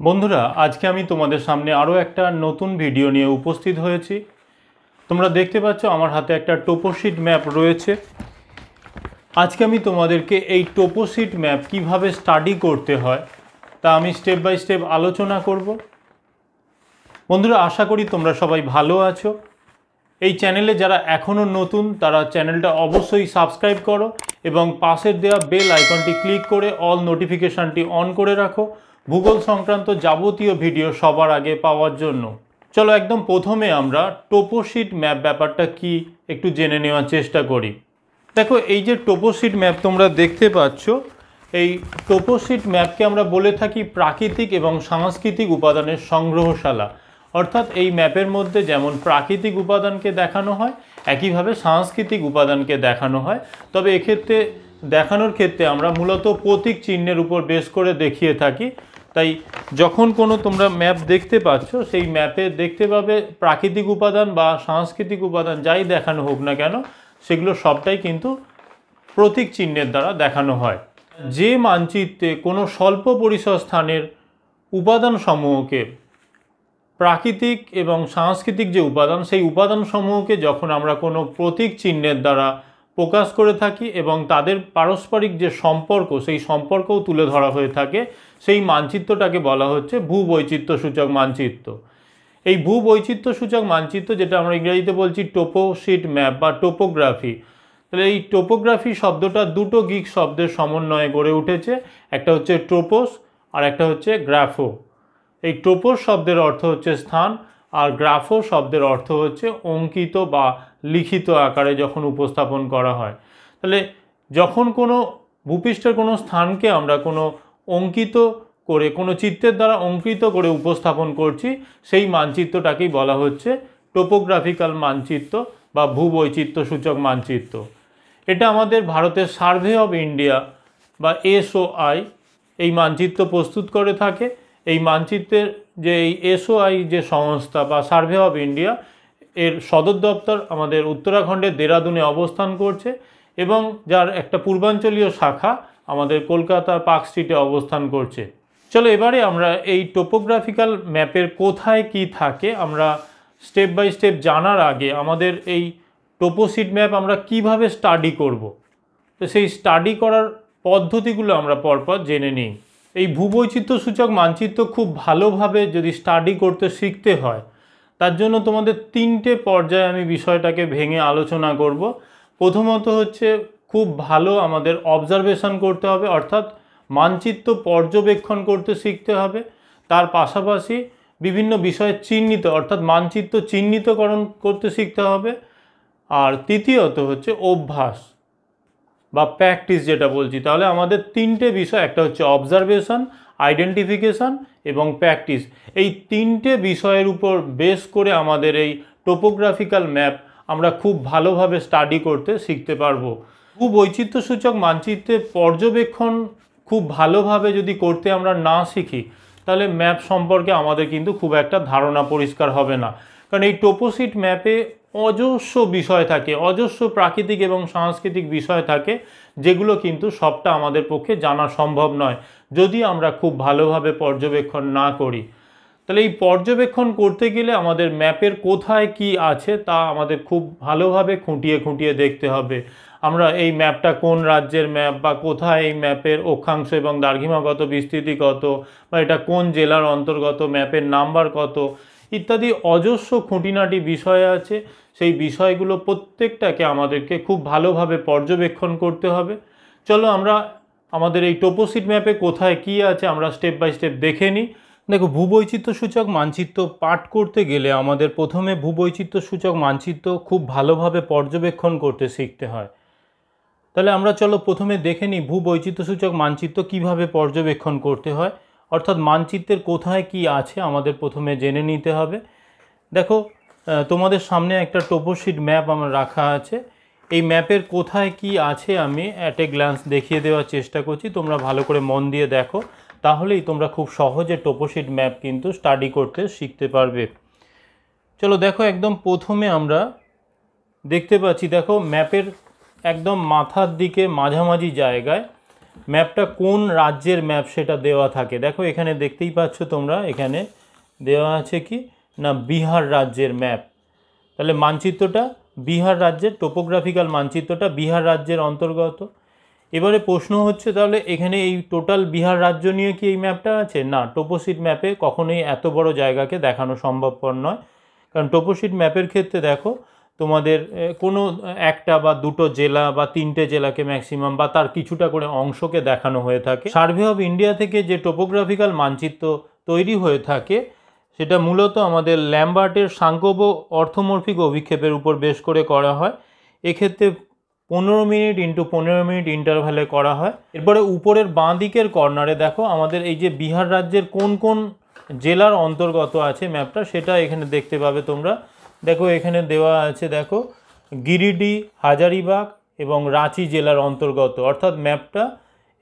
বন্ধুরা, আজকে আমি তোমাদের সামনে আরও একটা নতুন ভিডিও নিয়ে উপস্থিত হয়েছি। তোমরা দেখতে পাচ্ছ আমার হাতে একটা টোপোশিট ম্যাপ রয়েছে। আজকে আমি তোমাদেরকে এই টোপোশিট ম্যাপ কীভাবে স্টাডি করতে হয়, তা আমি স্টেপ বাই স্টেপ আলোচনা করব। বন্ধুরা, আশা করি তোমরা সবাই ভালো আছো। এই চ্যানেলে যারা এখনও নতুন, তারা চ্যানেলটা অবশ্যই সাবস্ক্রাইব করো এবং পাশের দেওয়া বেল আইকনটি ক্লিক করে অল নোটিফিকেশানটি অন করে রাখো। ভূগোল সংক্রান্ত যাবতীয় ভিডিও সবার আগে পাওয়ার জন্য। চলো একদম প্রথমে আমরা টোপোশিট ম্যাপ ব্যাপারটা কি একটু জেনে নেওয়ার চেষ্টা করি। দেখো, এই যে টোপোশিট ম্যাপ তোমরা দেখতে পাচ্ছ, এই টোপোশিট ম্যাপকে আমরা বলে থাকি প্রাকৃতিক এবং সাংস্কৃতিক উপাদানের সংগ্রহশালা। অর্থাৎ এই ম্যাপের মধ্যে যেমন প্রাকৃতিক উপাদানকে দেখানো হয়, একইভাবে সাংস্কৃতিক উপাদানকে দেখানো হয়। তবে এক্ষেত্রে দেখানোর ক্ষেত্রে আমরা মূলত প্রতীক চিহ্নের উপর বেশ করে দেখিয়ে থাকি। তাই যখন কোনো তোমরা ম্যাপ দেখতে পাচ্ছ, সেই ম্যাপে দেখতে পাবে প্রাকৃতিক উপাদান বা সাংস্কৃতিক উপাদান যাই দেখানো হোক না কেন, সেগুলো সবটাই কিন্তু প্রতীক চিহ্নের দ্বারা দেখানো হয়। যে মানচিত্রে কোনো স্বল্প পরিসর স্থানের উপাদান সমূহকে প্রাকৃতিক এবং সাংস্কৃতিক যে উপাদান, সেই উপাদান সমূহকে যখন আমরা কোনো প্রতীক চিহ্নের দ্বারা প্রকাশ করে থাকি এবং তাদের পারস্পরিক যে সম্পর্ক, সেই সম্পর্কও তুলে ধরা হয়ে থাকে। সেই মানচিত্রটাকে বলা হচ্ছে ভূবৈচিত্র্যসূচক মানচিত্র। এই ভূবৈচিত্র্যসূচক মানচিত্র, যেটা আমরা ইংরেজিতে বলছি টোপোশিট ম্যাপ বা টোপোগ্রাফি। তাহলে এই টোপোগ্রাফি শব্দটা দুটো গিক শব্দের সমন্বয়ে গড়ে উঠেছে। একটা হচ্ছে টোপোস আর একটা হচ্ছে গ্রাফো। এই টোপোস শব্দের অর্থ হচ্ছে স্থান। আর গ্রাফো শব্দের অর্থ হচ্ছে অঙ্কিত বা লিখিত আকারে যখন উপস্থাপন করা হয়। তাহলে যখন কোনো ভূপৃষ্ঠের কোনো স্থানকে আমরা কোনো অঙ্কিত করে, কোনো চিত্রের দ্বারা অঙ্কিত করে উপস্থাপন করছি, সেই মানচিত্রটাকেই বলা হচ্ছে টোপোগ্রাফিক্যাল মানচিত্র বা ভূবৈচিত্র সূচক মানচিত্র। এটা আমাদের ভারতের সার্ভে অব ইন্ডিয়া বা এসওআই এই মানচিত্র প্রস্তুত করে থাকে। এই মানচিত্রের যে এই এসওআই যে সংস্থা বা সার্ভে অফ ইন্ডিয়া এর সদর দপ্তর আমাদের উত্তরাখণ্ডের দেরাদুনে অবস্থান করছে এবং যার একটা পূর্বাঞ্চলীয় শাখা আমাদের কলকাতা পার্ক স্ট্রিটে অবস্থান করছে চলো এবারে আমরা এই টোপোগ্রাফিক্যাল ম্যাপের কোথায় কি থাকে আমরা স্টেপ বাই স্টেপ জানার আগে আমাদের এই টোপোসিট ম্যাপ আমরা কীভাবে স্টাডি করব। তো সেই স্টাডি করার পদ্ধতিগুলো আমরা পরপর জেনে নিই এই ভূবৈচিত্র্যসূচক মানচিত্র খুব ভালোভাবে যদি স্টাডি করতে শিখতে হয়, তার জন্য তোমাদের তিনটে পর্যায়ে আমি বিষয়টাকে ভেঙে আলোচনা করব। প্রথমত হচ্ছে খুব ভালো আমাদের অবজারভেশন করতে হবে, অর্থাৎ মানচিত্র পর্যবেক্ষণ করতে শিখতে হবে। তার পাশাপাশি বিভিন্ন বিষয়ে চিহ্নিত, অর্থাৎ মানচিত্র চিহ্নিতকরণ করতে শিখতে হবে। আর তৃতীয়ত হচ্ছে অভ্যাস। বা প্র্যাকটিস যেটা বলছি, তাহলে আমাদের তিনটে বিষয়, একটা হচ্ছে অবজারভেশন আইডেন্টিফিকেশান এবং প্র্যাকটিস এই তিনটে বিষয়ের উপর বেস করে আমাদের এই টোপোগ্রাফিক্যাল ম্যাপ আমরা খুব ভালোভাবে স্টাডি করতে শিখতে পারব। খুব বৈচিত্র্যসূচক মানচিত্রে পর্যবেক্ষণ খুব ভালোভাবে যদি করতে আমরা না শিখি, তাহলে ম্যাপ সম্পর্কে আমাদের কিন্তু খুব একটা ধারণা পরিষ্কার হবে না। কারণ এই টোপোসিট ম্যাপে অজস্র বিষয় থাকে, অজস্র প্রাকৃতিক এবং সাংস্কৃতিক বিষয় থাকে, যেগুলো কিন্তু সবটা আমাদের পক্ষে জানা সম্ভব নয়। যদি আমরা খুব ভালোভাবে পর্যবেক্ষণ না করি, তাহলে এই পর্যবেক্ষণ করতে গেলে আমাদের ম্যাপের কোথায় কি আছে তা আমাদের খুব ভালোভাবে খুঁটিয়ে খুঁটিয়ে দেখতে হবে। আমরা এই ম্যাপটা কোন রাজ্যের ম্যাপ বা কোথায় এই ম্যাপের অক্ষাংশ এবং দার্ঘিমাগত বিস্তৃতি কত বা এটা কোন জেলার অন্তর্গত, ম্যাপের নাম্বার কত ইত্যাদি অজস্র খুঁটিনাটি বিষয় আছে। সেই বিষয়গুলো প্রত্যেকটাকে আমাদেরকে খুব ভালোভাবে পর্যবেক্ষণ করতে হবে। চলো আমরা আমাদের এই টোপোসিট ম্যাপে কোথায় কি আছে আমরা স্টেপ বাই স্টেপ দেখে নিই। দেখো, ভূবৈচিত্র্যসূচক মানচিত্র পাঠ করতে গেলে আমাদের প্রথমে ভূবৈচিত্র সূচক মানচিত্র খুব ভালোভাবে পর্যবেক্ষণ করতে শিখতে হয়। তাহলে আমরা চলো প্রথমে দেখে নিই ভূবৈচিত্র্যসূচক মানচিত্র কীভাবে পর্যবেক্ষণ করতে হয়। অর্থাৎ মানচিত্রের কোথায় কি আছে আমাদের প্রথমে জেনে নিতে হবে। দেখো তোমাদের সামনে একটা টোপোশিট ম্যাপ আমার রাখা আছে। এই ম্যাপের কোথায় কি আছে আমি অ্যাট এ গ্ল্যান্স দেখিয়ে দেওয়ার চেষ্টা করছি। তোমরা ভালো করে মন দিয়ে দেখো, তাহলেই তোমরা খুব সহজে টোপোশিট ম্যাপ কিন্তু স্টাডি করতে শিখতে পারবে। চলো দেখো, একদম প্রথমে আমরা দেখতে পাচ্ছি, দেখো ম্যাপের একদম মাথার দিকে মাঝামাঝি জায়গায় ম্যাপটা কোন রাজ্যের ম্যাপ সেটা দেওয়া থাকে? দেখো, এখানে দেখতেই পাচ্ছ তোমরা, এখানে দেওয়া আছে কি? না, বিহার রাজ্যের ম্যাপ। তাহলে মানচিত্রটা বিহার রাজ্যের টোপোগ্রাফিক্যাল মানচিত্রটা বিহার রাজ্যের অন্তর্গত। এবারে প্রশ্ন হচ্ছে, তাহলে এখানে এই টোটাল বিহার রাজ্য নিয়ে কি এই ম্যাপটা আছে? না টোপোসিট ম্যাপে কখনোই এত বড় জায়গাকে দেখানো সম্ভবপর নয়। কারণ টোপোসিট ম্যাপের ক্ষেত্রে দেখো তোমাদের কোনো একটা বা দুটো জেলা বা তিনটে জেলাকে ম্যাক্সিমাম বা তার কিছুটা করে অংশকে দেখানো হয়ে থাকে। সার্ভে অফ ইন্ডিয়া থেকে যে টোপোগ্রাফিক্যাল মানচিত্র তৈরি হয়ে থাকে, সেটা মূলত আমাদের ল্যাম্বার্টের সাংকব অর্থমর্ফিক অভিক্ষেপের উপর বেশ করে করা হয়। এক্ষেত্রে পনেরো মিনিট ইন্টু পনেরো মিনিট ইন্টারভ্যালে করা হয়। এরপরে উপরের বাঁ দিকের কর্নারে দেখো, আমাদের এই যে বিহার রাজ্যের কোন কোন জেলার অন্তর্গত আছে ম্যাপটা সেটা এখানে দেখতে পাবে তোমরা। দেখো, এখানে দেওয়া আছে, দেখো, গিরিডি, হাজারিবাগ এবং রাঁচি জেলার অন্তর্গত। অর্থাৎ ম্যাপটা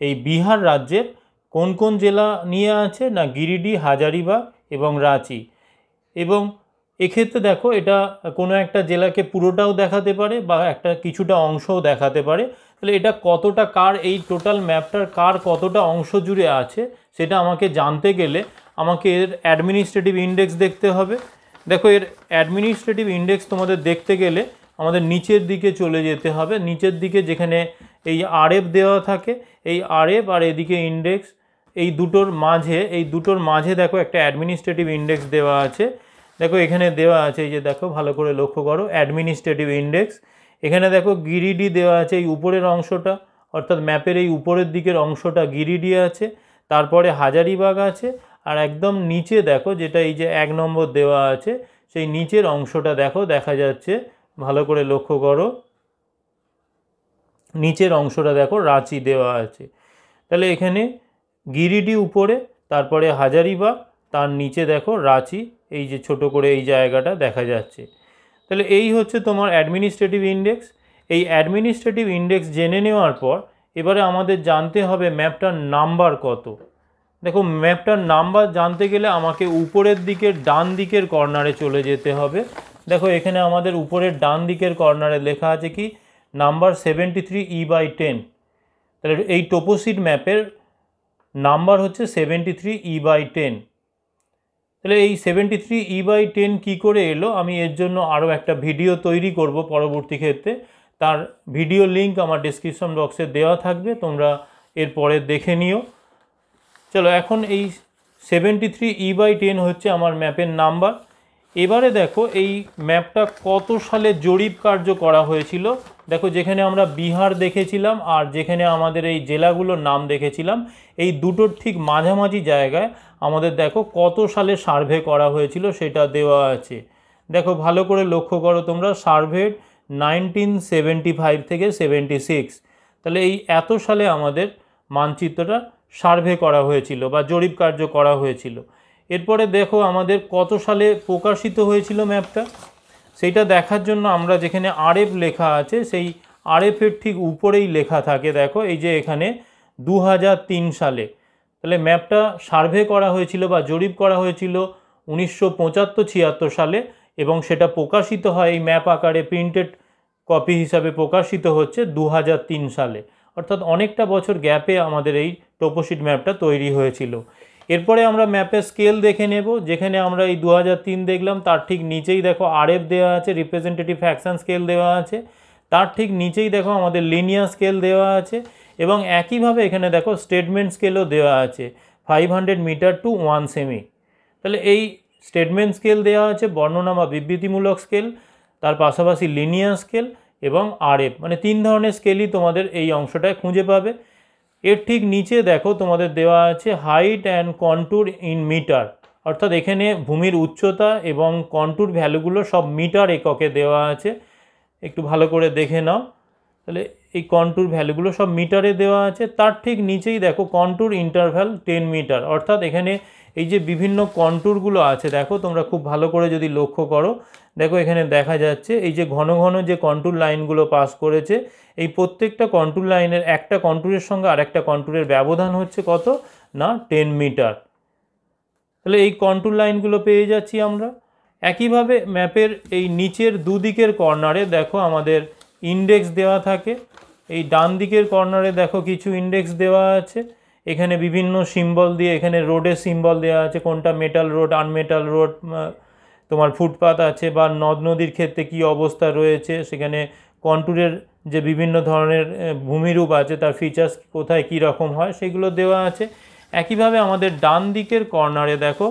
এই বিহার রাজ্যের কোন কোন জেলা নিয়ে আছে না গিরিডি, হাজারিবাগ এবং রাঁচি? এবং এক্ষেত্রে দেখো, এটা কোনো একটা জেলাকে পুরোটাও দেখাতে পারে বা একটা কিছুটা অংশও দেখাতে পারে। তাহলে এটা কতটা কার, এই টোটাল ম্যাপটার কার কতটা অংশ জুড়ে আছে, সেটা আমাকে জানতে গেলে আমাকে এর অ্যাডমিনিস্ট্রেটিভ ইন্ডেক্স দেখতে হবে। দেখো, এর অ্যাডমিনিস্ট্রেটিভ ইন্ডেক্স তোমাদের দেখতে গেলে আমাদের নিচের দিকে চলে যেতে হবে। নিচের দিকে যেখানে এই আরএফ দেওয়া থাকে, এই আরএফ আর এদিকে ইন্ডেক্স এই দুটোর মাঝে, এই দুটোর মাঝে দেখো একটা অ্যাডমিনিস্ট্রেটিভ ইন্ডেক্স দেওয়া আছে। দেখো, এখানে দেওয়া আছে এই যে দেখো, ভালো করে লক্ষ্য করো অ্যাডমিনিস্ট্রেটিভ ইন্ডেক্স এখানে দেখো, গিরিডি দেওয়া আছে এই উপরের অংশটা, অর্থাৎ ম্যাপের এই উপরের দিকের অংশটা গিরিডি আছে। তারপরে হাজারিবাগ আছে আর একদম নিচে দেখো যেটা এই যে এক নম্বর দেওয়া আছে, সেই নিচের অংশটা দেখো, দেখা যাচ্ছে, ভালো করে লক্ষ্য করো। নিচের অংশটা দেখো, রাঁচি দেওয়া আছে। তাহলে এখানে গিরিডি উপরে, তারপরে হাজারিবাগ, তার নিচে দেখো রাঁচি, এই যে ছোট করে এই জায়গাটা দেখা যাচ্ছে। তাহলে এই হচ্ছে তোমার অ্যাডমিনিস্ট্রেটিভ ইন্ডেক্স এই অ্যাডমিনিস্ট্রেটিভ ইন্ডেক্স জেনে নেওয়ার পর, এবারে আমাদের জানতে হবে ম্যাপটার নাম্বার কত। দেখো ম্যাপটার নাম্বার জানতে গেলে আমাকে উপরের দিকের ডান দিকের কর্নারে চলে যেতে হবে। দেখো, এখানে আমাদের উপরের ডান দিকের কর্নারে লেখা আছে কি? Number seventy three E by ten তাহলে এই টোপোসিট ম্যাপের নাম্বার হচ্ছে seventy three E by ten তাহলে এই seventy three E by ten কী করে এলো? আমি এর জন্য আরও একটা ভিডিও তৈরি করব পরবর্তী ক্ষেত্রে। তার ভিডিও লিঙ্ক আমার ডিসক্রিপশন বক্সে দেওয়া থাকবে। তোমরা এরপরে দেখে নিও। চলো, এখন এই seventy three E by ten হচ্ছে আমার ম্যাপের নাম্বার এবারে দেখো, এই ম্যাপটা কত সালে জরিপ কার্য করা হয়েছিল? দেখো, যেখানে আমরা বিহার দেখেছিলাম আর যেখানে আমাদের এই জেলাগুলোর নাম দেখেছিলাম, এই দুটোর ঠিক মাঝামাঝি জায়গায় আমাদের দেখো কত সালে সার্ভে করা হয়েছিল সেটা দেওয়া আছে। দেখো, ভালো করে লক্ষ্য করো তোমরা সার্ভে নাইনটিন সেভেন্টি ফাইভ থেকে সেভেন্টি সিক্স তাহলে এই এত সালে আমাদের মানচিত্রটা সার্ভে করা হয়েছিল বা জরিপ কার্য করা হয়েছিল। এরপরে দেখো আমাদের কত সালে প্রকাশিত হয়েছিল ম্যাপটা? সেইটা দেখার জন্য আমরা যেখানে আরএফ লেখা আছে, সেই আরএফের ঠিক উপরেই লেখা থাকে, দেখো, এই যে এখানে দু হাজার তিন সালে। তাহলে ম্যাপটা সার্ভে করা হয়েছিল বা জরিপ করা হয়েছিল উনিশশো পঁচাত্তর ছিয়াত্তর সালে এবং সেটা প্রকাশিত হয়, এই ম্যাপ আকারে প্রিন্টেড কপি হিসাবে প্রকাশিত হচ্ছে দু হাজার তিন সালে। অর্থাৎ অনেকটা বছর গ্যাপে আমাদের এই টোপোশিট ম্যাপটা তৈরি হয়েছিল। এরপরে আমরা ম্যাপের স্কেল দেখে নেব, যেখানে আমরা এই দু হাজার তিন দেখলাম, তার ঠিক নিচেই দেখো আরএফ দেওয়া আছে রিপ্রেজেন্টেটিভ ফ্যাকশন স্কেল দেওয়া আছে, তার ঠিক নিচেই দেখো আমাদের লিনিয়ার স্কেল দেওয়া আছে, এবং একইভাবে এখানে দেখো স্টেটমেন্ট স্কেলও দেওয়া আছে five hundred metre to one semi তাহলে এই স্টেটমেন্ট স্কেল দেওয়া আছে, বর্ণনা বা বিবৃতিমূলক স্কেল তার পাশাপাশি লিনিয়ার স্কেল এবং আরএফ। মানে তিন ধরনের স্কেলই তোমাদের এই অংশটায় খুঁজে পাবে। এর ঠিক নিচে দেখো তোমাদের দেওয়া আছে height and contour in metre অর্থাৎ এখানে ভূমির উচ্চতা এবং কন্টুর ভ্যালুগুলো সব মিটার এককে দেওয়া আছে। একটু ভালো করে দেখে নাও। তাহলে এই কন্টুর ভ্যালুগুলো সব মিটারে দেওয়া আছে। তার ঠিক নিচেই দেখো কন্টুর ইন্টারভ্যাল টেন মিটার অর্থাৎ এখানে এই যে বিভিন্ন কন্টুরগুলো আছে, দেখো তোমরা খুব ভালো করে যদি লক্ষ্য করো দেখো এখানে দেখা যাচ্ছে, এই যে ঘন ঘন যে কন্ট্রোল লাইনগুলো পাস করেছে, এই প্রত্যেকটা কন্ট্রোল লাইনের একটা কন্ট্রোলের সঙ্গে আর একটা কন্ট্রোলের ব্যবধান হচ্ছে কত? না টেন মিটার তাহলে এই কন্ট্রোল লাইনগুলো পেয়ে যাচ্ছি আমরা। একইভাবে ম্যাপের এই নিচের দুদিকের কর্নারে দেখো আমাদের ইন্ডেক্স দেওয়া থাকে। এই ডান দিকের কর্নারে দেখো কিছু ইন্ডেক্স দেওয়া আছে। এখানে বিভিন্ন সিম্বল দিয়ে, এখানে রোডের সিম্বল দেওয়া আছে, কোনটা মেটাল রোড আনমেটাল রোড তোমার ফুটপাথ আছে বা নদ নদীর ক্ষেত্রে কি অবস্থা রয়েছে? সেখানে কন্টুরের যে বিভিন্ন ধরনের ভূমিরূপ আছে, তার ফিচার্স কোথায় কী রকম হয়, সেগুলো দেওয়া আছে। একইভাবে আমাদের ডান দিকের কর্নারে দেখো,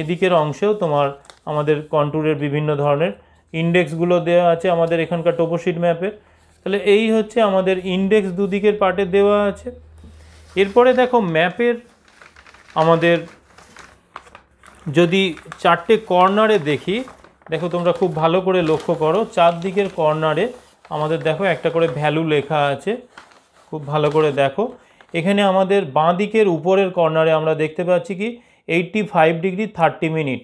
এদিকের অংশেও তোমার আমাদের কন্টুরের বিভিন্ন ধরনের ইন্ডেক্সগুলো দেওয়া আছে আমাদের এখানকার টোপোশিট ম্যাপের তাহলে এই হচ্ছে আমাদের ইন্ডেক্স দুদিকের পার্টে দেওয়া আছে। এরপরে দেখো ম্যাপের আমাদের যদি চারটে কর্নারে দেখি, দেখো তোমরা খুব ভালো করে লক্ষ্য করো, চারদিকের কর্নারে আমাদের দেখো একটা করে ভ্যালু লেখা আছে, খুব ভালো করে দেখো। এখানে আমাদের বাঁ দিকের উপরের কর্নারে আমরা দেখতে পাচ্ছি কি eighty five degree thirty minute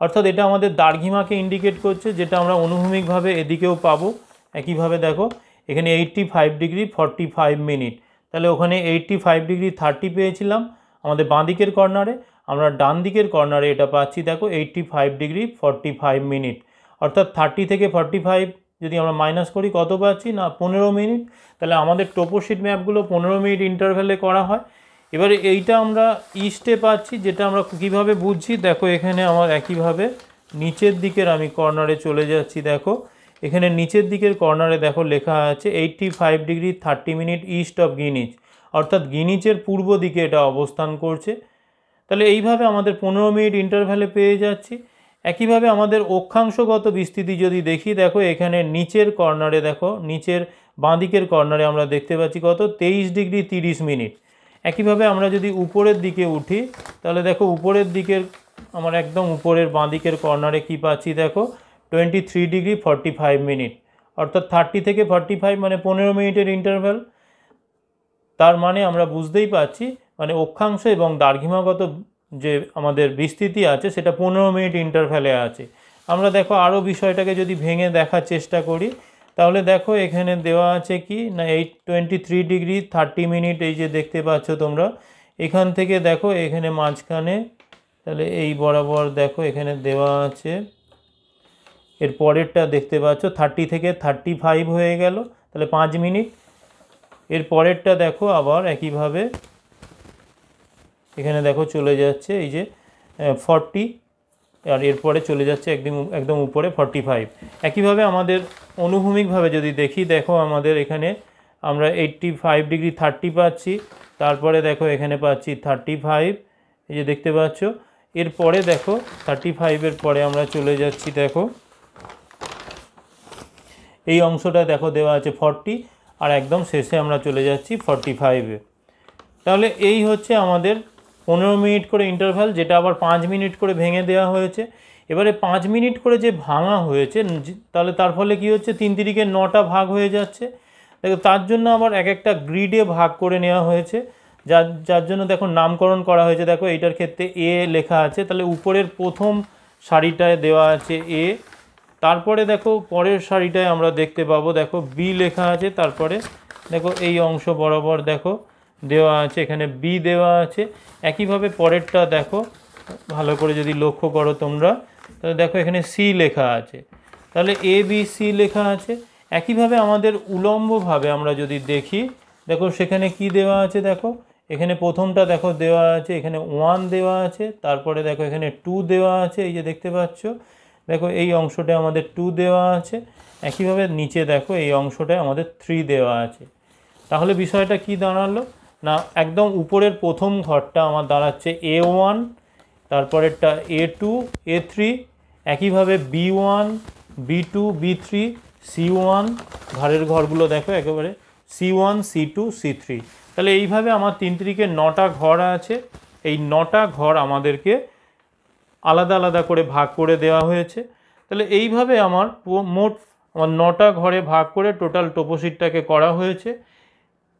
অর্থাৎ এটা আমাদের দার্ঘিমাকে ইন্ডিকেট করছে, যেটা আমরা অনুভূমিকভাবে এদিকেও পাবো। একইভাবে দেখো, এখানে eighty five degree forty five minute তাহলে ওখানে এইটটি ফাইভ ডিগ্রি থার্টি পেয়েছিলাম আমাদের বাঁ দিকের কর্নারে আমরা ডান দিকের কর্নারে এটা পাচ্ছি, দেখো eighty five degree forty five minute অর্থাৎ থার্টি থেকে ফর্টি ফাইভ যদি আমরা মাইনাস করি, কত পাচ্ছি? না, পনেরো মিনিট তাহলে আমাদের টোপোশিট ম্যাপগুলো পনেরো মিনিট ইন্টারভ্যালে করা হয়। এবারে এইটা আমরা ইস্টে পাচ্ছি, যেটা আমরা কীভাবে বুঝছি? দেখো এখানে আমার একইভাবে নিচের দিকের আমি কর্নারে চলে যাচ্ছি, দেখো। এখানে নিচের দিকের কর্নারে দেখো লেখা আছে eighty five degree thirty minute east of Greenwich অর্থাৎ গিনিচের পূর্ব দিকে এটা অবস্থান করছে। তাহলে এইভাবে আমাদের পনেরো মিনিট ইন্টারভ্যালে পেয়ে যাচ্ছি। একইভাবে আমাদের অক্ষাংশগত বিস্তৃতি যদি দেখি, দেখো এখানে নিচের কর্নারে দেখো, নিচের বাঁদিকের কর্নারে আমরা দেখতে পাচ্ছি কত? তেইশ ডিগ্রি তিরিশ মিনিট। একইভাবে আমরা যদি উপরের দিকে উঠি, তাহলে দেখো উপরের দিকের, আমার একদম উপরের বাঁদিকের কর্নারে কি পাচ্ছি দেখো? Twenty three degree forty five minute. অর্থাৎ থার্টি থেকে ফর্টি ফাইভ মানে পনেরো মিনিটের ইন্টারভ্যাল তার মানে আমরা বুঝতেই পারছি মানে অক্ষাংশ এবং দার্ঘিমাগত যে আমাদের বিস্তৃতি আছে, সেটা পনেরো মিনিট ইন্টারভ্যালে আছে। আমরা দেখো আরও বিষয়টাকে যদি ভেঙে দেখার চেষ্টা করি, তাহলে দেখো এখানে দেওয়া আছে কি? না, এই twenty three degree thirty minute এই যে দেখতে পাচ্ছ তোমরা, এখান থেকে দেখো এখানে মাঝখানে, তাহলে এই বরাবর দেখো এখানে দেওয়া আছে। এর পরেরটা দেখতে পাচ্ছ থার্টি থেকে থার্টি ফাইভ হয়ে গেল, তাহলে পাঁচ মিনিট। এর পরেরটা দেখো আবার একইভাবে এখানে দেখো চলে যাচ্ছে এই যে ফর্টি আর এরপরে চলে যাচ্ছে একদম একদম উপরে ফর্টি ফাইভ একইভাবে আমাদের অনুভূমিকভাবে যদি দেখি, দেখো আমাদের এখানে আমরা এইট্টি ফাইভ ডিগ্রি থার্টি পাচ্ছি, তারপরে দেখো এখানে পাচ্ছি থার্টি ফাইভ এই যে দেখতে পাচ্ছ। এরপরে দেখো থার্টি ফাইভের পরে আমরা চলে যাচ্ছি, দেখো। এই অংশটা দেখো দেওয়া আছে ফর্টি আর একদম শেষে আমরা চলে যাচ্ছি ফর্টি ফাইভে তাহলে এই হচ্ছে আমাদের পনেরো মিনিট করে ইন্টারভ্যাল যেটা আবার পাঁচ মিনিট করে ভেঙে দেওয়া হয়েছে। এবারে পাঁচ মিনিট করে যে ভাঙা হয়েছে তাহলে তার ফলে কি হচ্ছে? তিন তিরিকে নটা ভাগ হয়ে যাচ্ছে। দেখো, তার জন্য আবার এক একটা গ্রিডে ভাগ করে নেওয়া হয়েছে। যার যার জন্য দেখো, নামকরণ করা হয়েছে। দেখো, এইটার ক্ষেত্রে এ লেখা আছে। তাহলে উপরের প্রথম সারিটায় দেওয়া আছে এ তারপরে দেখো, পরের সারিটায় আমরা দেখতে পাবো, দেখো বি লেখা আছে। তারপরে দেখো, এই অংশ বরাবর দেখো দেওয়া আছে, এখানে বি দেওয়া আছে। একইভাবে পরেরটা দেখো, ভালো করে যদি লক্ষ্য করো তোমরা, তাহলে দেখো এখানে সি লেখা আছে। তাহলে এ বি সি লেখা আছে। একইভাবে আমাদের উলম্বভাবে আমরা যদি দেখি, দেখো সেখানে কি দেওয়া আছে দেখো? এখানে প্রথমটা দেখো দেওয়া আছে, এখানে ওয়ান দেওয়া আছে, তারপরে দেখো এখানে টু দেওয়া আছে, এই যে দেখতে পাচ্ছ? দেখো এই অংশটা আমাদের টু দেওয়া আছে। একইভাবে নিচে দেখো এই অংশটায় আমাদের থ্রি দেওয়া আছে। তাহলে বিষয়টা কি দাঁড়াল? না, একদম উপরের প্রথম ঘরটা আমার দাঁড়াচ্ছে এ ওয়ান তারপরেরটা এ টু এ থ্রি একইভাবে B one B two B three C one ঘরের ঘরগুলো দেখো একেবারে C one C two C three তাহলে এইভাবে আমার তিন তিরিকে নটা ঘর আছে, এই নটা ঘর আমাদেরকে আলাদা আলাদা করে ভাগ করে দেওয়া হয়েছে। তাহলে এইভাবে আমার মোট আমার নটা ঘরে ভাগ করে টোটাল টোপোসিটটাকে করা হয়েছে।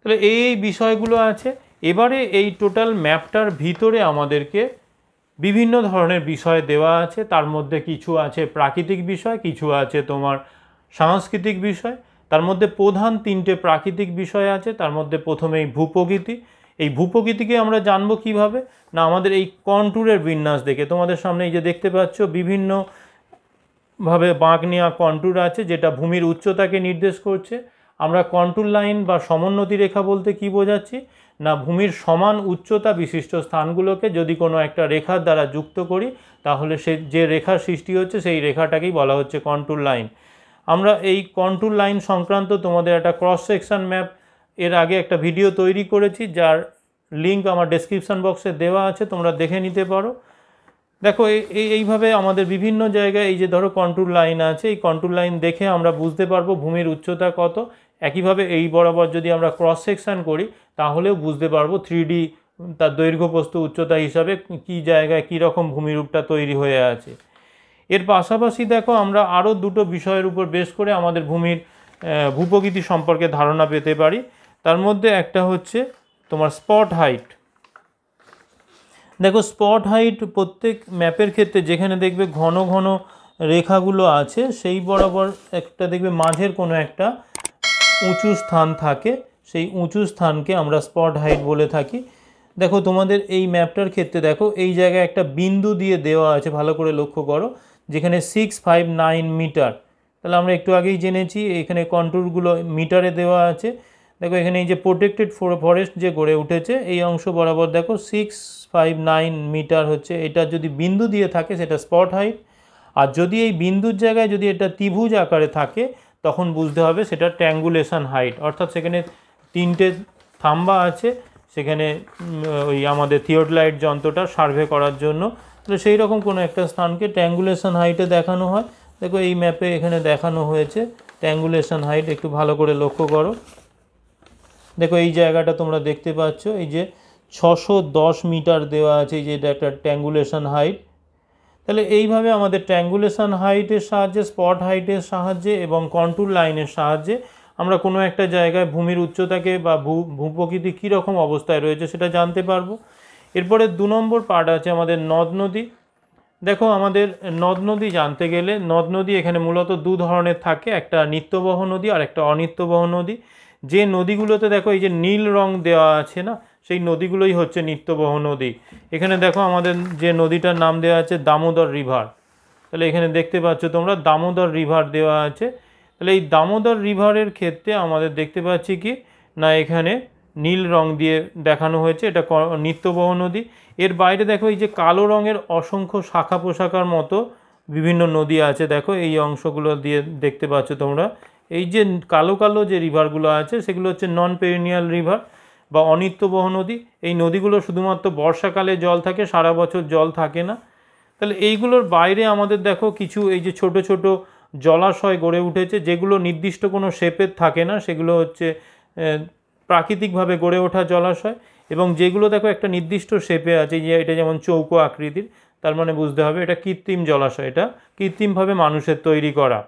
তাহলে এই এই বিষয়গুলো আছে। এবারে এই টোটাল ম্যাপটার ভিতরে আমাদেরকে বিভিন্ন ধরনের বিষয় দেওয়া আছে। তার মধ্যে কিছু আছে প্রাকৃতিক বিষয়, কিছু আছে তোমার সাংস্কৃতিক বিষয়। তার মধ্যে প্রধান তিনটে প্রাকৃতিক বিষয় আছে। তার মধ্যে প্রথমেই ভূপ্রকৃতি। এই ভূপ্রকৃতিকে আমরা জানব কীভাবে? না, আমাদের এই কন্টুরের বিন্যাস দেখে। তোমাদের সামনে এই যে দেখতে পাচ্ছ, বিভিন্ন ভাবে বাঁক নেওয়া কন্টুর আছে, যেটা ভূমির উচ্চতাকে নির্দেশ করছে। আমরা কন্ট্রোল লাইন বা সমোন্নতি রেখা বলতে কি বোঝাচ্ছি? না, ভূমির সমান উচ্চতা বিশিষ্ট স্থানগুলোকে যদি কোনো একটা রেখার দ্বারা যুক্ত করি, তাহলে সে, যে রেখার সৃষ্টি হচ্ছে, সেই রেখাটাকেই বলা হচ্ছে কন্ট্রোল লাইন আমরা এই কন্ট্রোল লাইন সংক্রান্ত তোমাদের একটা ক্রস সেকশন ম্যাপ এর আগে একটা ভিডিও তৈরি করেছি, যার লিঙ্ক আমার ডেসক্রিপশান বক্সে দেওয়া আছে, তোমরা দেখে নিতে পারো। দেখো, এই এইভাবে আমাদের বিভিন্ন জায়গায় এই যে ধরো কন্ট্রোল লাইন আছে, এই কন্ট্রোল লাইন দেখে আমরা বুঝতে পারব ভূমির উচ্চতা কত একইভাবে এই বরাবর যদি আমরা ক্রস সেকশন করি, তাহলেও বুঝতে পারব থ্রি তার দৈর্ঘ্য প্রস্থ উচ্চতা হিসাবে কি জায়গায় কী রকম ভূমিরূপটা তৈরি হয়ে আছে। এর পাশাপাশি দেখো আমরা আরও দুটো বিষয়ের উপর বেশ করে আমাদের ভূমির ভূপ্রকৃতি সম্পর্কে ধারণা পেতে পারি। তার মধ্যে একটা হচ্ছে তোমার স্পট হাইট দেখো স্পট হাইট প্রত্যেক ম্যাপের ক্ষেত্রে যেখানে দেখবে ঘন ঘন রেখাগুলো আছে, সেই বরাবর একটা দেখবে মাঝের কোনো একটা উঁচু স্থান থাকে, সেই উঁচু স্থানকে আমরা স্পট হাইট বলে থাকি। দেখো, তোমাদের এই ম্যাপটার ক্ষেত্রে দেখো, এই জায়গায় একটা বিন্দু দিয়ে দেওয়া আছে, ভালো করে লক্ষ্য করো, যেখানে সিক্স ফাইভ নাইন মিটার তাহলে আমরা একটু আগেই জেনেছি, এখানে কন্ট্রোলগুলো মিটারে দেওয়া আছে। দেখো, এখানে এই যে প্রোটেক্টেড ফরেস্ট যে গড়ে উঠেছে, এই অংশ বরাবর দেখো সিক্স ফাইভ নাইন মিটার হচ্ছে। এটা যদি বিন্দু দিয়ে থাকে, সেটা স্পট হাইট আর যদি এই বিন্দুর জায়গায় যদি এটা ত্রিভুজ আকারে থাকে তখন বুঝতে হবে সেটা ট্যাঙ্গুলেশন হাইট অর্থাৎ সেখানে তিনটে থাম্বা আছে, সেখানে ওই আমাদের থিওডলাইট যন্ত্রটা সার্ভে করার জন্য। তাহলে সেই রকম কোনো একটা স্থানকে ট্যাঙ্গুলেশন হাইটে দেখানো হয়। দেখো এই ম্যাপে এখানে দেখানো হয়েছে ট্যাঙ্গুলেশন হাইট একটু ভালো করে লক্ষ্য করো। দেখো এই জায়গাটা তোমরা দেখতে পাচ্ছ, এই যে ছশো মিটার দেওয়া আছে, এই যে এটা একটা ট্যাঙ্গুলেশন হাইট তাহলে এইভাবে আমাদের ট্যাঙ্গুলেশন হাইটের সাহায্যে স্পট হাইটের সাহায্যে এবং কন্ট্রোল লাইনের সাহায্যে আমরা কোনো একটা জায়গায় ভূমির উচ্চতাকে বা ভূ, ভূপ্রকৃতি কীরকম অবস্থায় রয়েছে সেটা জানতে পারব। এরপরে দু নম্বর পার্ট আছে আমাদের নদ নদী। দেখো আমাদের নদ নদী জানতে গেলে নদ নদী এখানে মূলত দু ধরনের থাকে, একটা নিত্যবহ নদী আর একটা অনিত্যবহ নদী। যে নদীগুলোতে দেখো এই যে নীল রং দেওয়া আছে না সেই নদীগুলোই হচ্ছে নিত্যবহ নদী। এখানে দেখো আমাদের যে নদীটার নাম দেওয়া আছে দামোদর রিভার। তাহলে এখানে দেখতে পাচ্ছ তোমরা দামোদর রিভার দেওয়া আছে। তাহলে এই দামোদর রিভারের ক্ষেত্রে আমাদের দেখতে পাচ্ছি কি? না, এখানে নীল রং দিয়ে দেখানো হয়েছে, এটা নিত্যবহ নদী। এর বাইরে দেখো এই যে কালো রঙের অসংখ্য শাখা পোশাকার মতো বিভিন্ন নদী আছে। দেখো এই অংশগুলো দিয়ে দেখতে পাচ্ছ তোমরা। এই যে কালো কালো যে রিভারগুলো আছে, সেগুলো হচ্ছে নন পেরিনিয়াল রিভার বা অনিত্যবহ নদী, এই নদীগুলো শুধুমাত্র বর্ষাকালে জল থাকে, সারা বছর জল থাকে না। তাহলে এইগুলোর বাইরে আমাদের দেখো কিছু এই যে ছোট ছোট জলাশয় গড়ে উঠেছে, যেগুলো নির্দিষ্ট কোনো শেপের থাকে না, সেগুলো হচ্ছে প্রাকৃতিকভাবে গড়ে ওঠা জলাশয় এবং যেগুলো দেখো একটা নির্দিষ্ট শেপে আছে, যে এটা যেমন চৌকো আকৃতির, তার মানে বুঝতে হবে এটা কৃত্রিম জলাশয়, এটা কৃত্রিমভাবে মানুষের তৈরি করা।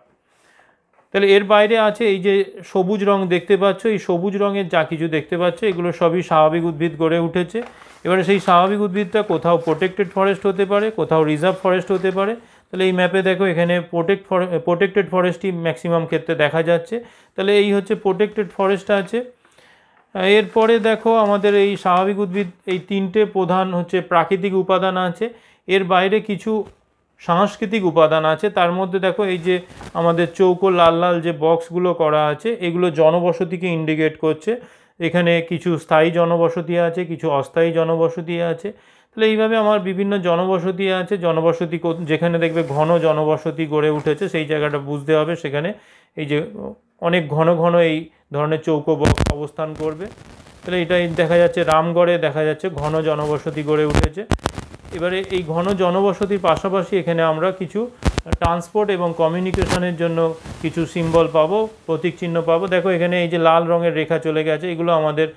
তাহলে এর বাইরে আছে এই যে সবুজ রং দেখতে পাচ্ছ, এই সবুজ রঙের যা কিছু দেখতে পাচ্ছ, এগুলো সবই স্বাভাবিক উদ্ভিদ গড়ে উঠেছে। এবারে সেই স্বাভাবিক উদ্ভিদটা কোথাও প্রোটেক্টেড ফরেস্ট হতে পারে, কোথাও রিজার্ভ ফরেস্ট হতে পারে। তাহলে এই ম্যাপে দেখো এখানে প্রোটেক্ট প্রোটেক্টেড ফরেস্টই ম্যাক্সিমাম ক্ষেত্রে দেখা যাচ্ছে। তাহলে এই হচ্ছে প্রোটেক্টেড ফরেস্ট আছে। এরপরে দেখো আমাদের এই স্বাভাবিক উদ্ভিদ, এই তিনটে প্রধান হচ্ছে প্রাকৃতিক উপাদান আছে। এর বাইরে কিছু সাংস্কৃতিক উপাদান আছে। তার মধ্যে দেখো এই যে আমাদের চৌকো লাল লাল যে বক্সগুলো করা আছে, এগুলো জনবসতিকে ইন্ডিকেট করছে। এখানে কিছু স্থায়ী জনবসতি আছে, কিছু অস্থায়ী জনবসতি আছে। তাহলে এইভাবে আমার বিভিন্ন জনবসতি আছে। জনবসতি যেখানে দেখবে ঘন জনবসতি গড়ে উঠেছে, সেই জায়গাটা বুঝতে হবে। সেখানে এই যে অনেক ঘন ঘন এই ধরনের চৌকো বক্স অবস্থান করবে। তাহলে এটাই দেখা যাচ্ছে, রামগড়ে দেখা যাচ্ছে ঘন জনবসতি গড়ে উঠেছে। এবারে এই ঘন জনবসতির পাশাপাশি এখানে আমরা কিছু ট্রান্সপোর্ট এবং কমিউনিকেশনের জন্য কিছু সিম্বল পাবো, প্রতীক চিহ্ন পাবো। দেখো এখানে এই যে লাল রঙের রেখা চলে গেছে, এগুলো আমাদের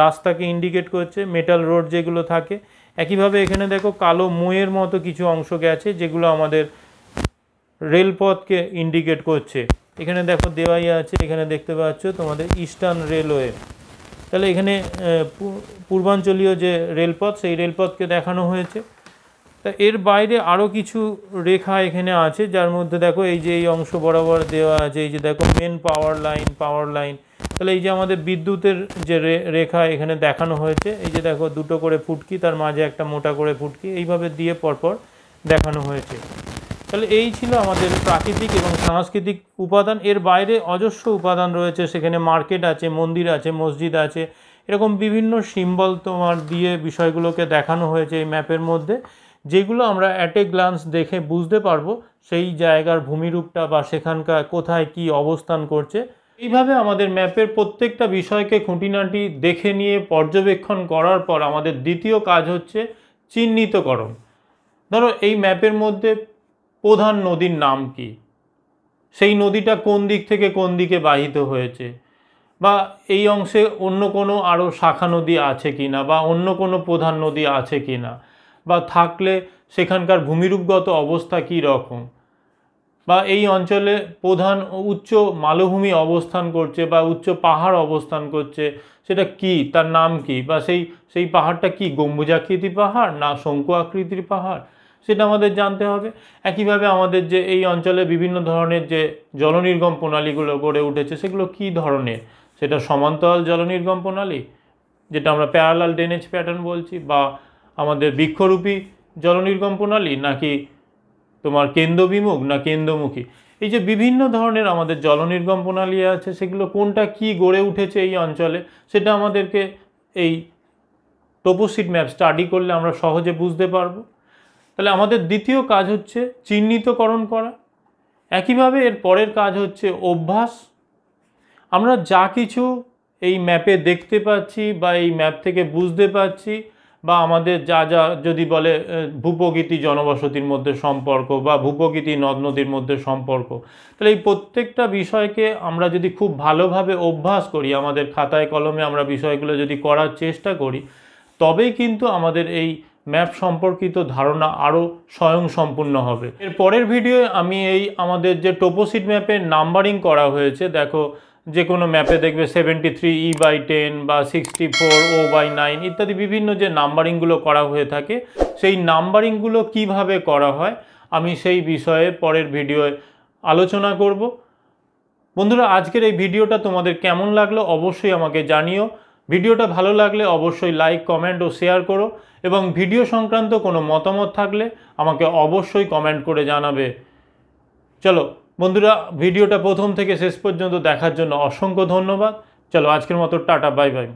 রাস্তাকে ইন্ডিকেট করছে মেটাল রোড যেগুলো থাকে। একইভাবে এখানে দেখো কালো মোয়ের মতো কিছু অংশ গেছে, যেগুলো আমাদের রেলপথকে ইন্ডিকেট করছে। এখানে দেখো দেওয়াই আছে, এখানে দেখতে পাচ্ছ তোমাদের ইস্টার্ন রেলওয়ে তাহলে এখানে পূর্বাঞ্চলীয় যে রেলপথ, সেই রেলপথকে দেখানো হয়েছে। তা এর বাইরে আরও কিছু রেখা এখানে আছে, যার মধ্যে দেখো এই যে এই অংশ বরাবর দেওয়া আছে, এই যে দেখো main power line power line তাহলে এই যে আমাদের বিদ্যুতের যে রেখা এখানে দেখানো হয়েছে, এই যে দেখো দুটো করে ফুটকি, তার মাঝে একটা মোটা করে ফুটকি, এইভাবে দিয়ে পরপর দেখানো হয়েছে। তাহলে এই ছিল আমাদের প্রাকৃতিক এবং সাংস্কৃতিক উপাদান। এর বাইরে অজস্র উপাদান রয়েছে, সেখানে মার্কেট আছে, মন্দির আছে, মসজিদ আছে, এরকম বিভিন্ন সিম্বল তোমার দিয়ে বিষয়গুলোকে দেখানো হয়েছে এই ম্যাপের মধ্যে। যেগুলো আমরা অ্যাট এ গ্লান্স দেখে বুঝতে পারব সেই জায়গার ভূমিরূপটা বা সেখানকার কোথায় কি অবস্থান করছে। এইভাবে আমাদের ম্যাপের প্রত্যেকটা বিষয়কে খুঁটিনাটি দেখে নিয়ে পর্যবেক্ষণ করার পর আমাদের দ্বিতীয় কাজ হচ্ছে চিহ্নিতকরণ। ধরো এই ম্যাপের মধ্যে প্রধান নদীর নাম কি? সেই নদীটা কোন দিক থেকে কোন দিকে বাহিত হয়েছে? বা এই অংশে অন্য কোনো আরও শাখা নদী আছে কি না বা অন্য কোনো প্রধান নদী আছে কি না বা থাকলে সেখানকার ভূমিরূপগত অবস্থা কী রকম? বা এই অঞ্চলে প্রধান উচ্চ মালভূমি অবস্থান করছে বা উচ্চ পাহাড় অবস্থান করছে, সেটা কি? তার নাম কি? বা সেই সেই পাহাড়টা কি? গম্বুজাকৃতি পাহাড় না শঙ্কু আকৃতির পাহাড়? সেটা আমাদের জানতে হবে। একইভাবে আমাদের যে এই অঞ্চলে বিভিন্ন ধরনের যে জলনির্গম প্রণালীগুলো গড়ে উঠেছে, সেগুলো কি ধরনের? সেটা সমান্তরাল জলনির্গম প্রণালী, যেটা আমরা প্যারালাল ড্রেনেজ প্যাটার্ন বলছি, বা আমাদের বৃক্ষরূপী জলনির্গম প্রণালী নাকি তোমার কেন্দ্রবিমুখ না কেন্দ্রমুখী? এই যে বিভিন্ন ধরনের আমাদের জলনির্গম প্রণালী আছে, সেগুলো কোনটা কি গড়ে উঠেছে এই অঞ্চলে, সেটা আমাদেরকে এই টোপোসিট ম্যাপ স্টাডি করলে আমরা সহজে বুঝতে পারব। তাহলে আমাদের দ্বিতীয় কাজ হচ্ছে চিহ্নিতকরণ করা। একইভাবে এর পরের কাজ হচ্ছে অভ্যাস। আমরা যা কিছু এই ম্যাপে দেখতে পাচ্ছি বা এই ম্যাপ থেকে বুঝতে পারছি বা আমাদের যা যা যদি বলে ভূপ্রকৃতি জনবসতির মধ্যে সম্পর্ক বা ভূপ্রকৃতি নদ নদীর মধ্যে সম্পর্ক, তাহলে এই প্রত্যেকটা বিষয়কে আমরা যদি খুব ভালোভাবে অভ্যাস করি, আমাদের খাতায় কলমে আমরা বিষয়গুলো যদি করার চেষ্টা করি, তবেই কিন্তু আমাদের এই ম্যাপ সম্পর্কিত ধারণা আরও স্বয়ংসম্পূর্ণ হবে। এর পরের ভিডিওয়ে আমি এই আমাদের যে টোপোসিট ম্যাপের নাম্বারিং করা হয়েছে, দেখো যে কোনো ম্যাপে দেখবে seventy three E by ten বা sixty four O by nine ইত্যাদি বিভিন্ন যে নাম্বারিংগুলো করা হয়ে থাকে, সেই নাম্বারিংগুলো কীভাবে করা হয়, আমি সেই বিষয়ে পরের ভিডিওয়ে আলোচনা করব। বন্ধুরা, আজকের এই ভিডিওটা তোমাদের কেমন লাগল অবশ্যই আমাকে জানিও। ভিডিওটা ভালো লাগলে অবশ্যই লাইক কমেন্ট ও শেয়ার করো এবং ভিডিও সংক্রান্ত কোনো মতামত থাকলে আমাকে অবশ্যই কমেন্ট করে জানাবে। চলো বন্ধুরা, ভিডিওটা প্রথম থেকে শেষ পর্যন্ত দেখার জন্য অসংখ্য ধন্যবাদ। চলো আজকের মতো টাটা, বাই বাই।